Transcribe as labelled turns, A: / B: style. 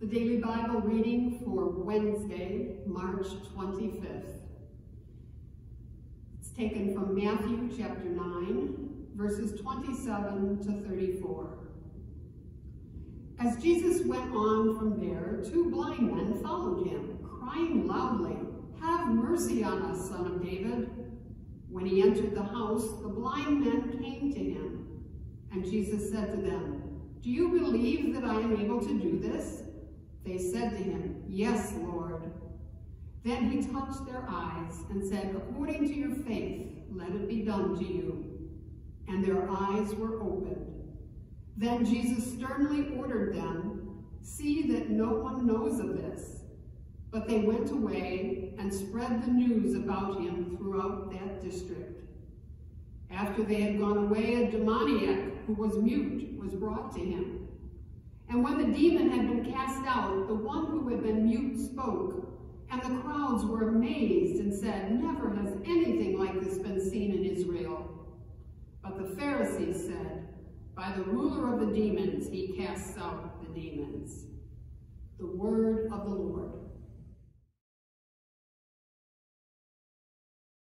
A: The Daily Bible reading for Wednesday, March 25th. It's taken from Matthew chapter 9, verses 27 to 34. As Jesus went on from there, two blind men followed him, crying loudly, Have mercy on us, son of David. When he entered the house, the blind men came to him, and Jesus said to them, Do you believe that I am able to do this? They said to him, Yes, Lord. Then he touched their eyes and said, According to your faith, let it be done to you. And their eyes were opened. Then Jesus sternly ordered them, See that no one knows of this. But they went away and spread the news about him throughout that district. After they had gone away, a demoniac who was mute was brought to him. And when the demon had been cast out, the one who had been mute spoke, and the crowds were amazed and said, Never has anything like this been seen in Israel. But the Pharisees said, By the ruler of the demons he casts out the demons. The word of the Lord.